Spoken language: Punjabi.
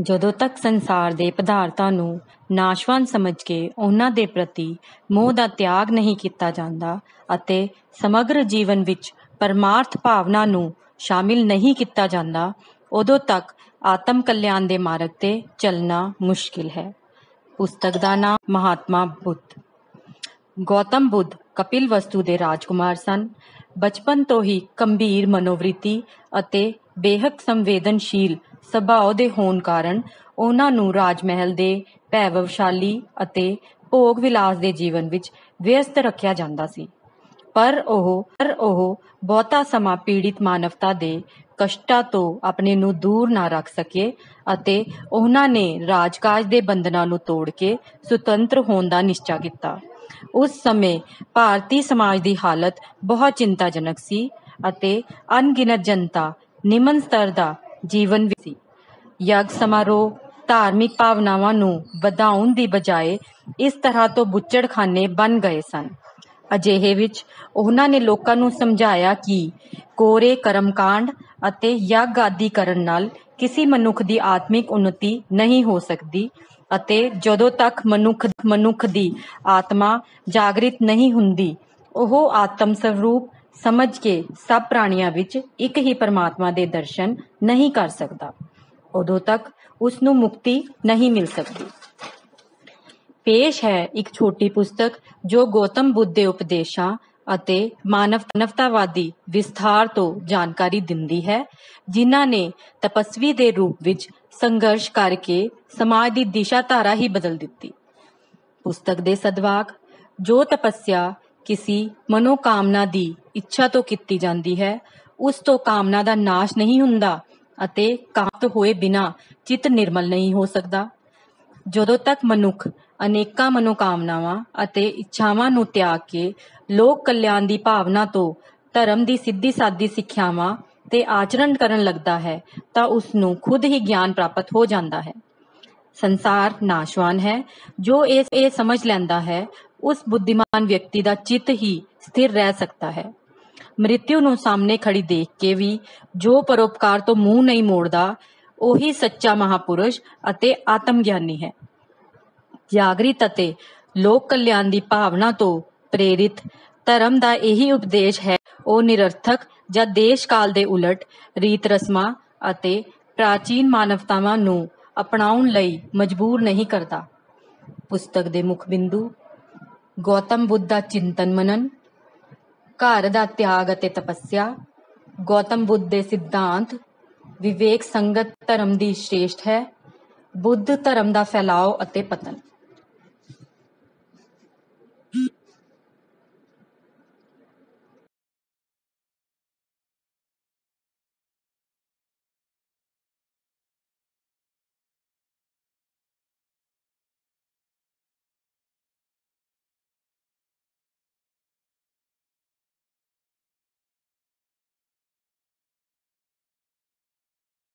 ਜਦੋਂ ਤੱਕ ਸੰਸਾਰ ਦੇ ਪਦਾਰਥਾਂ ਨੂੰ ਨਾਸ਼ਵਾਨ ਸਮਝ ਕੇ ਉਹਨਾਂ ਦੇ ਪ੍ਰਤੀ ਮੋਹ ਦਾ ਤਿਆਗ ਨਹੀਂ ਕੀਤਾ ਜਾਂਦਾ ਅਤੇ ਸਮਗਰ ਜੀਵਨ ਵਿੱਚ ਪਰਮਾਰਥ ਭਾਵਨਾ ਨੂੰ ਸ਼ਾਮਿਲ ਨਹੀਂ ਕੀਤਾ ਜਾਂਦਾ, ਉਦੋਂ ਤੱਕ ਆਤਮ ਕਲਿਆਣ ਦੇ ਮਾਰਗ ਤੇ ਚੱਲਣਾ ਮੁਸ਼ਕਿਲ ਹੈ। ਪੁਸਤਕ ਦਾ ਨਾਮ ਮਹਾਤਮਾ ਬੁੱਧ। ਗੌਤਮ ਬੁੱਧ ਕਪਿਲ ਵਸਤੂ ਦੇ ਰਾਜਕੁਮਾਰ ਸਨ। ਬਚਪਨ ਤੋਂ ਹੀ ਗੰਭੀਰ ਮਨੋਵ੍ਰਿਤੀ ਅਤੇ ਬੇਹੱਦ ਸੰਵੇਦਨਸ਼ੀਲ ਸੁਭਾਅ ਦੇ ਹੋਣ ਕਾਰਨ ਉਹਨਾਂ ਨੂੰ ਰਾਜ ਮਹਿਲ ਦੇ ਭੈਵਵਸ਼ਾਲੀ ਅਤੇ ਭੋਗ ਵਿਲਾਸ ਦੇ ਜੀਵਨ ਵਿੱਚ ਵਿਅਸਤ ਰੱਖਿਆ ਜਾਂਦਾ ਸੀ। ਪਰ ਉਹ ਪਰ ਉਹ ਬਹੁਤਾ ਸਮਾਂ ਪੀੜਿਤ ਮਾਨਵਤਾ ਦੇ ਕਸ਼ਟਾਂ ਤੋਂ ਆਪਣੇ ਨੂੰ ਦੂਰ ਨਾ ਰੱਖ ਸਕੇ ਅਤੇ ਉਹਨਾਂ ਨੇ ਰਾਜਕਾਜ ਦੇ ਬੰਧਨਾਂ ਨੂੰ ਤੋੜ ਕੇ ਸੁਤੰਤਰ ਹੋਣ ਦਾ ਨਿਸ਼ਚਾ ਕੀਤਾ। ਉਸ ਸਮੇਂ ਭਾਰਤੀ ਸਮਾਜ ਦੀ ਹਾਲਤ ਬਹੁਤ ਚਿੰਤਾਜਨਕ ਸੀ ਅਤੇ ਅਣਗਿਣਤ ਜਨਤਾ ਨਿਮਨ ਸਤਰ ਦਾ ਜੀਵਨ ਵੀ ਸੀ। ਯਗ ਸਮਾਰੋਹ ਧਾਰਮਿਕ ਭਾਵਨਾਵਾਂ ਨੂੰ ਵਧਾਉਣ ਦੀ ਬਜਾਏ ਇਸ ਤਰ੍ਹਾਂ ਤੋਂ ਬੁੱਚੜਖਾਨੇ ਬਣ ਗਏ ਸਨ। ਅਜਿਹੇ ਵਿੱਚ ਉਹਨਾਂ ਨੇ ਲੋਕਾਂ ਨੂੰ ਸਮਝਾਇਆ ਕਿ ਕੋਰੇ ਕਰਮਕਾਂਡ ਅਤੇ ਯੱਗ ਆਦਿ ਕਰਨ ਨਾਲ ਕਿਸੇ ਮਨੁੱਖ ਦੀ ਆਤਮਿਕ ਉન્નਤੀ ਨਹੀਂ ਹੋ ਸਕਦੀ ਅਤੇ ਜਦੋਂ ਤੱਕ ਮਨੁੱਖ ਮਨੁੱਖ ਦੀ ਆਤਮਾ ਜਾਗਰਿਤ ਨਹੀਂ ਹੁੰਦੀ, ਉਹ ਆਤਮ ਸਰੂਪ ਸਮਝ ਕੇ ਸਭ ਪ੍ਰਾਣੀਆਂ ਵਿੱਚ ਇੱਕ ਹੀ ਪਰਮਾਤਮਾ ਦੇ ਦਰਸ਼ਨ ਨਹੀਂ ਕਰ ਸਕਦਾ। ਉਦੋਂ ਤੱਕ ਉਸ ਨੂੰ ਮੁਕਤੀ ਨਹੀਂ ਮਿਲ ਸਕਦੀ। ਪੇਸ਼ ਹੈ ਇੱਕ ਛੋਟੀ ਪੁਸਤਕ ਜੋ ਗੌਤਮ ਬੁੱਧ ਦੇ ਉਪਦੇਸ਼ਾਂ ਅਤੇ ਮਾਨਵਤਾਵਾਦੀ ਵਿਸਥਾਰ ਤੋਂ ਜਾਣਕਾਰੀ ਦਿੰਦੀ ਹੈ, ਜਿਨ੍ਹਾਂ ਨੇ ਤਪਸਵੀ ਦੇ ਰੂਪ ਵਿੱਚ ਸੰਘਰਸ਼ ਕਰਕੇ ਸਮਾਜ ਦੀ ਦਿਸ਼ਾ ਧਾਰਾ ਹੀ ਬਦਲ ਦਿੱਤੀ। ਪੁਸਤਕ ਦੇ ਸਦਵਾਕ, ਜੋ ਤਪੱਸਿਆ ਕਿਸੇ ਮਨੋਕਾਮਨਾ ਦੀ ਇੱਛਾ ਤੋਂ ਕੀਤੀ ਜਾਂਦੀ ਹੈ, ਉਸ ਤੋਂ ਕਾਮਨਾ ਦਾ ਨਾਸ਼ ਨਹੀਂ ਹੁੰਦਾ ਅਤੇ ਕਾਮਤ ਹੋਏ ਬਿਨਾ ਚਿੱਤ ਨਿਰਮਲ ਨਹੀਂ ਹੋ ਸਕਦਾ। ਜਦੋਂ ਤੱਕ ਮਨੁੱਖ ਅਨੇਕਾਂ ਮਨੋਕਾਮਨਾਵਾਂ ਅਤੇ ਇੱਛਾਵਾਂ ਨੂੰ ਤਿਆਗ ਕੇ ਲੋਕ ਕਲਿਆਣ ਦੀ ਭਾਵਨਾ ਤੋਂ ਧਰਮ ਦੀ ਸਿੱਧੀ ਸਾਦੀ ਸਿੱਖਿਆਵਾਂ ਤੇ ਆਚਰਣ ਕਰਨ ਲੱਗਦਾ ਹੈ, ਤਾਂ ਉਸ ਨੂੰ ਖੁਦ ਹੀ ਗਿਆਨ ਪ੍ਰਾਪਤ ਹੋ ਜਾਂਦਾ ਹੈ। ਸੰਸਾਰ ਨਾਸ਼ਵਾਨ ਹੈ, ਜੋ ਇਹ ਇਹ ਸਮਝ ਲੈਂਦਾ ਹੈ, ਉਸ ਬੁੱਧੀਮਾਨ ਵਿਅਕਤੀ ਦਾ ਚਿੱਤ ਹੀ ਸਥਿਰ ਰਹਿ ਸਕਦਾ ਹੈ। ਮ੍ਰਿਤਿਉ ਨੂੰ ਸਾਹਮਣੇ ਖੜੀ ਦੇਖ ਕੇ ਵੀ ਜੋ ਪਰਉਪਕਾਰ ਤੋਂ ਮੂੰਹ ਨਹੀਂ ਮੋੜਦਾ, ਉਹੀ ਸੱਚਾ ਮਹਾਪੁਰਸ਼ ਅਤੇ ਆਤਮ ਗਿਆਨੀ ਹੈ। ਜਾਗਰਿਤ ਅਤੇ ਲੋਕ ਕਲਿਆਣ ਦੀ ਭਾਵਨਾ ਤੋਂ ਪ੍ਰੇਰਿਤ ਧਰਮ ਦਾ ਇਹੀ ਉਪਦੇਸ਼ ਹੈ। ਉਹ ਨਿਰਰਥਕ ਜਾਂ ਦੇਸ਼ ਕਾਲ ਦੇ ਉਲਟ ਰੀਤ ਰਸਮਾਂ ਅਤੇ ਪ੍ਰਾਚੀਨ ਮਾਨਵਤਾਵਾਂ ਨੂੰ ਅਪਣਾਉਣ ਲਈ ਮਜਬੂਰ ਨਹੀਂ ਕਰਦਾ। ਪੁਸਤਕ ਦੇ ਮੁੱਖ ਬਿੰਦੂ, ਗੌਤਮ ਬੁੱਧ ਦਾ ਚਿੰਤਨ ਮਨਨ, ਘਰ ਦਾ ਤਿਆਗ ਅਤੇ ਤਪੱਸਿਆ, ਗੌਤਮ ਬੁੱਧ ਦੇ ਸਿਧਾਂਤ, ਵਿਵੇਕ ਸੰਗਤ ਧਰਮ ਦੀ ਸ਼੍ਰੇਸ਼ਟ ਹੈ, ਬੁੱਧ ਧਰਮ ਦਾ ਫੈਲਾਓ ਅਤੇ ਪਤਨ।